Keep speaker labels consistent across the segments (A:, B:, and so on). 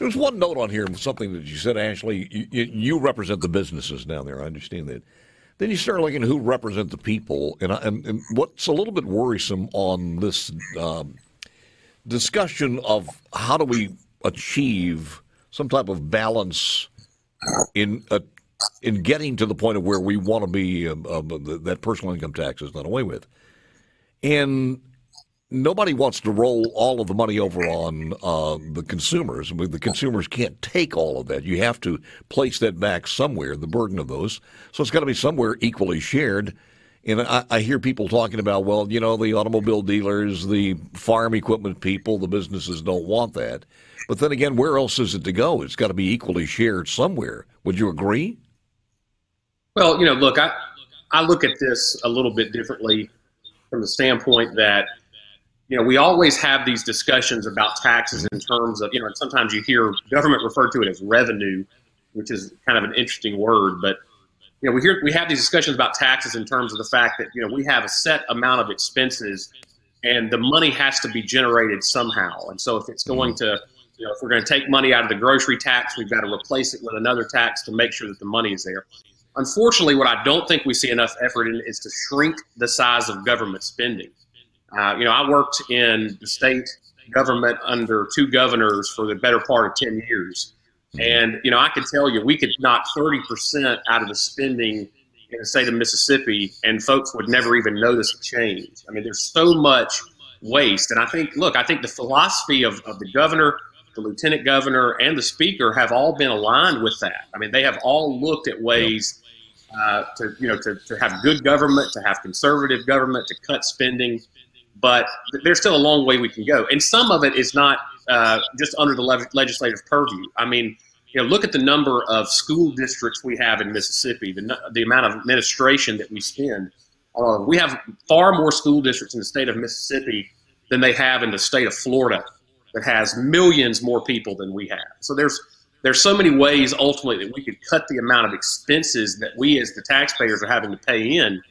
A: There's one note on here, something that you said, Ashley. You, you, represent the businesses down there. I understand that. Then you start looking at who represent the people, and, and, and what's a little bit worrisome on this um, discussion of how do we achieve some type of balance in uh, in getting to the point of where we want to be uh, uh, that personal income tax is done away with, and nobody wants to roll all of the money over on uh, the consumers. The consumers can't take all of that. You have to place that back somewhere, the burden of those. So it's got to be somewhere equally shared. And I, I, hear people talking about, well, you know, the automobile dealers, the farm equipment people, the businesses don't want that. But then again, where else is it to go? It's got to be equally shared somewhere. Would you agree?
B: Well, you know, look, I, I look at this a little bit differently from the standpoint that you know, we always have these discussions about taxes in terms of, you know, and sometimes you hear government refer to it as revenue, which is kind of an interesting word, but you know, we hear we have these discussions about taxes in terms of the fact that you know we have a set amount of expenses, and the money has to be generated somehow. And so, if it's going to, you know, if we're going to take money out of the grocery tax, we've got to replace it with another tax to make sure that the money is there. Unfortunately, what I don't think we see enough effort in is to shrink the size of government spending. Uh, you know, I worked in the state government under two governors for the better part of 10 years. And, you know, I can tell you, we could knock 30% out of the spending in the state of Mississippi, and folks would never even notice a change. I mean, there's so much waste. And I think, look, I think the philosophy of, of the governor, the lieutenant governor, and the speaker have all been aligned with that. I mean, they have all looked at ways uh, to, you know, to, to have good government, to have conservative government, to cut spending but there's still a long way we can go. And some of it is not uh, just under the le- legislative purview. I mean, you know, look at the number of school districts we have in Mississippi, the, the amount of administration that we spend. We have far more school districts in the state of Mississippi than they have in the state of Florida that has millions more people than we have. So there's there's so many ways ultimately that we could cut the amount of expenses that we as the taxpayers are having to pay in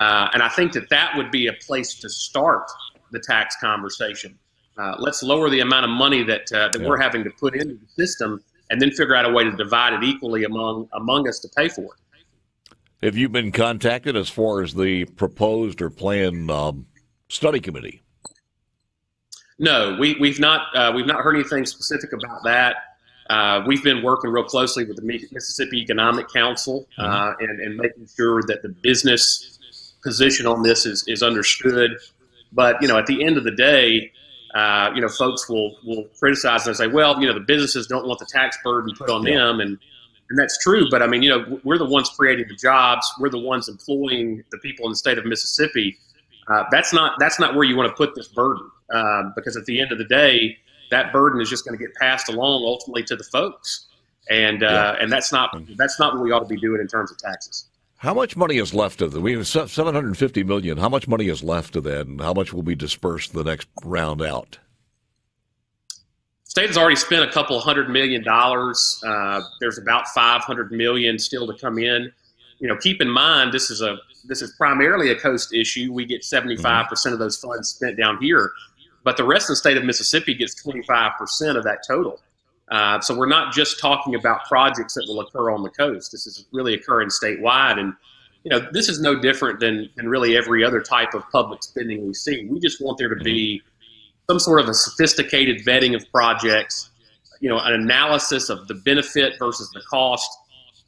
B: uh, and I think that that would be a place to start the tax conversation. Uh, let's lower the amount of money that uh, that yeah. we're having to put into the system, and then figure out a way to divide it equally among among us to pay for it.
A: Have you been contacted as far as the proposed or planned um, study committee?
B: No, we, we've not uh, we've not heard anything specific about that. Uh, we've been working real closely with the Mississippi Economic Council mm-hmm. uh, and, and, making sure that the business position on this is, is understood. But you know, at the end of the day, uh, you know, folks will will criticize and say, well, you know, the businesses don't want the tax burden put on yeah. them, and and that's true. But I mean, you know, we're the ones creating the jobs. We're the ones employing the people in the state of Mississippi. Uh, that's not that's not where you want to put this burden, um, because at the end of the day, that burden is just going to get passed along ultimately to the folks, and uh, yeah. and that's not that's not what we ought to be doing in terms of taxes.
A: How much money is left of the we have 750 million? How much money is left of that, and how much will be dispersed the next round out?
B: State has already spent a couple hundred million dollars. Uh, there's about 500 million still to come in. You know, keep in mind this is a this is primarily a coast issue. We get 75 percent of those funds spent down here, but the rest of the state of Mississippi gets 25 percent of that total. Uh, so we're not just talking about projects that will occur on the coast. This is really occurring statewide, and you know this is no different than than really every other type of public spending we see. We just want there to be some sort of a sophisticated vetting of projects, you know, an analysis of the benefit versus the cost,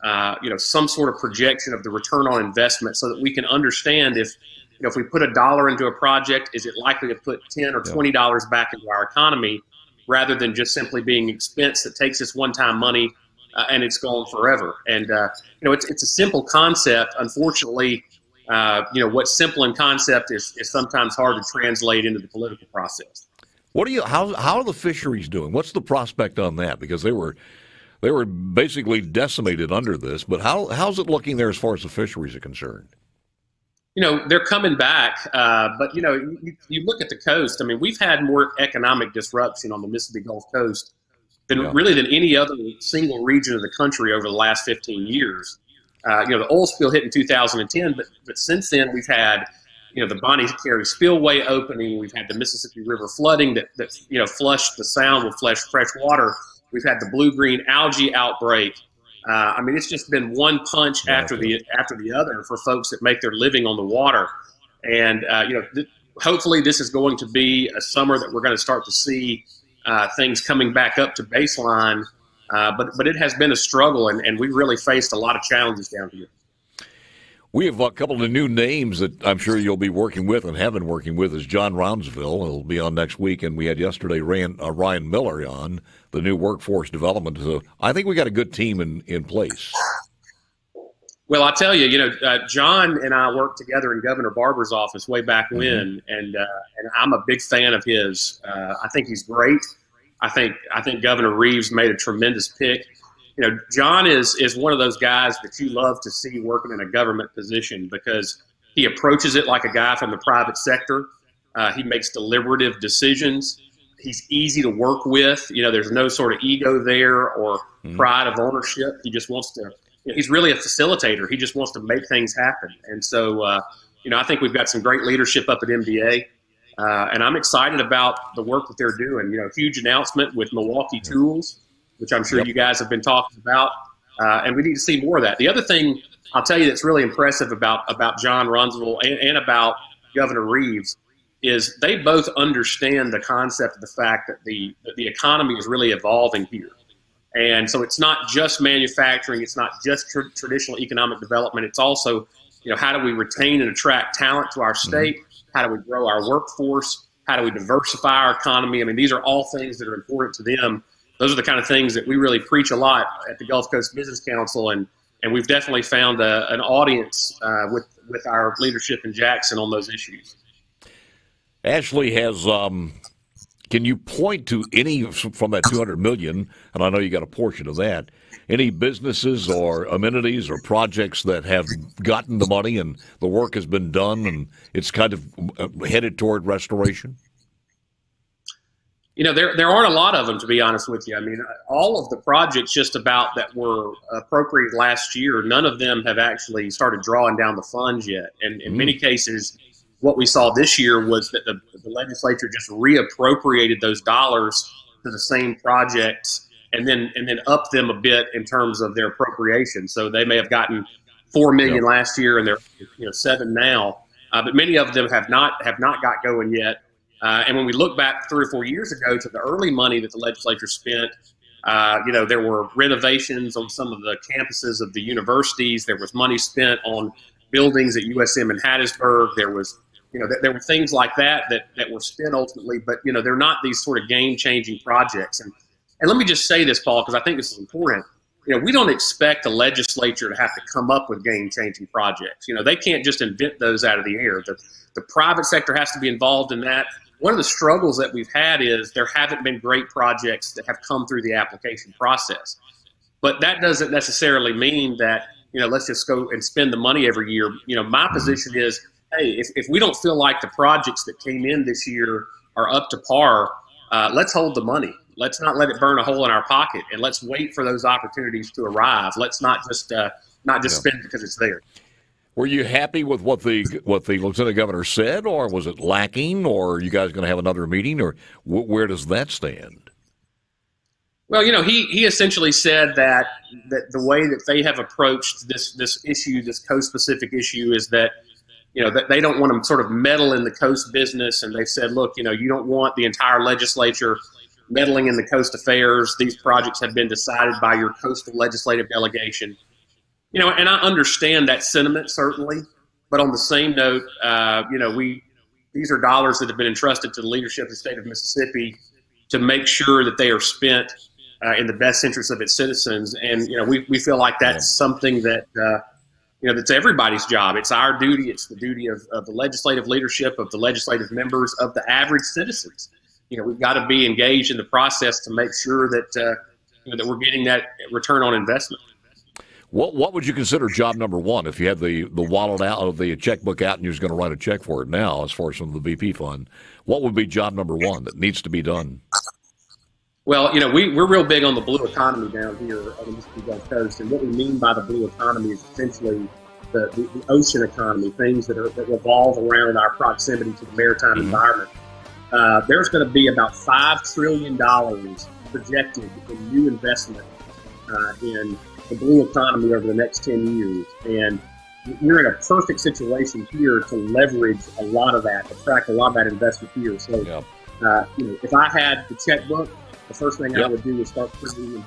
B: uh, you know, some sort of projection of the return on investment, so that we can understand if you know if we put a dollar into a project, is it likely to put ten or twenty dollars back into our economy? Rather than just simply being expense that takes this one-time money uh, and it's gone forever. And uh, you know, it's it's a simple concept. Unfortunately, uh, you know, what's simple in concept is, is sometimes hard to translate into the political process.
A: What are you? How how are the fisheries doing? What's the prospect on that? Because they were they were basically decimated under this. But how how's it looking there as far as the fisheries are concerned?
B: You know they're coming back uh, but you know you, you, look at the coast i mean we've had more economic disruption on the mississippi gulf coast than yeah. really than any other single region of the country over the last 15 years uh, you know the oil spill hit in 2010 but, but since then we've had you know the Bonnet Carré spillway opening we've had the mississippi river flooding that, that you know flushed the sound with fresh fresh water We've had the blue green algae outbreak. Uh, I mean, it's just been one punch after the after the other for folks that make their living on the water. And uh, you know, th- hopefully, this is going to be a summer that we're going to start to see uh, things coming back up to baseline. Uh, but but it has been a struggle, and, and we really faced a lot of challenges down here.
A: We have a couple of new names that I'm sure you'll be working with and have been working with. Is John Rounsaville. He'll be on next week, and we had yesterday Ryan, uh, Ryan Miller on the new workforce development. So I think we got a good team in in place.
B: Well, I tell you, you know, uh, John and I worked together in Governor Barbour's office way back mm-hmm. when, and uh, and I'm a big fan of his. Uh, I think he's great. I think I think Governor Reeves made a tremendous pick. You know, John is is one of those guys that you love to see working in a government position because he approaches it like a guy from the private sector. Uh, he makes deliberative decisions. He's easy to work with. You know, there's no sort of ego there or mm-hmm. pride of ownership. He just wants to he's really a facilitator. He just wants to make things happen. And so, uh, you know, I think we've got some great leadership up at MDA. Uh, and I'm excited about the work that they're doing. You know, huge announcement with Milwaukee Tools, which I'm sure yep. you guys have been talking about. Uh, and we need to see more of that. The other thing I'll tell you that's really impressive about about John Rounsaville and, and about Governor Reeves is they both understand the concept of the fact that the that the economy is really evolving here. And so it's not just manufacturing, it's not just tr- traditional economic development. It's also, you know, how do we retain and attract talent to our state? Mm-hmm. How do we grow our workforce? How do we diversify our economy? I mean, these are all things that are important to them. Those are the kind of things that we really preach a lot at the Gulf Coast Business Council, and and we've definitely found a, an audience uh, with with our leadership in Jackson on those issues.
A: Ashley has um, can you point to any from that 200 million, and I know you got a portion of that, any businesses or amenities or projects that have gotten the money and the work has been done and it's kind of uh, headed toward restoration?
B: You know, there, there aren't a lot of them, to be honest with you. I mean, all of the projects just about that were appropriated last year, none of them have actually started drawing down the funds yet. And in mm. many cases, what we saw this year was that the, the legislature just reappropriated those dollars to the same projects and then and then up them a bit in terms of their appropriation. So they may have gotten four million yep. last year and they're you know seven now, uh, but many of them have not have not got going yet. Uh, and when we look back three or four years ago to the early money that the legislature spent, uh, you know there were renovations on some of the campuses of the universities. There was money spent on buildings at USM in Hattiesburg. There was you know, there were things like that that, that were spent ultimately, but, you know, they're not these sort of game changing projects. And, and let me just say this, Paul, because I think this is important. You know, we don't expect the legislature to have to come up with game changing projects. You know, they can't just invent those out of the air. The, the private sector has to be involved in that. One of the struggles that we've had is there haven't been great projects that have come through the application process. But that doesn't necessarily mean that, you know, let's just go and spend the money every year. You know, my position is hey, if, if we don't feel like the projects that came in this year are up to par, uh, let's hold the money. Let's not let it burn a hole in our pocket, and let's wait for those opportunities to arrive. Let's not just uh, not just yeah. spend because it's there.
A: Were you happy with what the what the lieutenant governor said, or was it lacking, or are you guys going to have another meeting, or wh- where does that stand?
B: Well, you know, he, he essentially said that that the way that they have approached this this issue, this coast specific issue, is that you know, that they don't want to sort of meddle in the coast business. And they said, look, you know, you don't want the entire legislature meddling in the coast affairs. These projects have been decided by your coastal legislative delegation. You know, and I understand that sentiment certainly, but on the same note, uh, you know, we these are dollars that have been entrusted to the leadership of the state of Mississippi to make sure that they are spent uh, in the best interest of its citizens. And you know, we we feel like that's something that. Uh, you know, that's everybody's job. It's our duty. It's the duty of, of the legislative leadership, of the legislative members, of the average citizens. You know, we've got to be engaged in the process to make sure that uh, you know, that we're getting that return on investment.
A: What what would you consider job number one if you had the the wallet out of the checkbook out and you was going to write a check for it now, as far as from the BP fund? What would be job number one that needs to be done?
B: Well, you know, we, we're real big on the blue economy down here on the Mississippi Gulf Coast. And what we mean by the blue economy is essentially the, the, the ocean economy, things that, are, that revolve around our proximity to the maritime mm-hmm. environment. Uh, there's going to be about $5 trillion projected in new investment uh, in the blue economy over the next 10 years. And you're in a perfect situation here to leverage a lot of that, attract a lot of that investment here. So, yep. uh, you know, if I had the checkbook, the first thing yep. I would do is start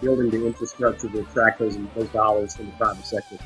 B: building the infrastructure to attract those those dollars from the private sector.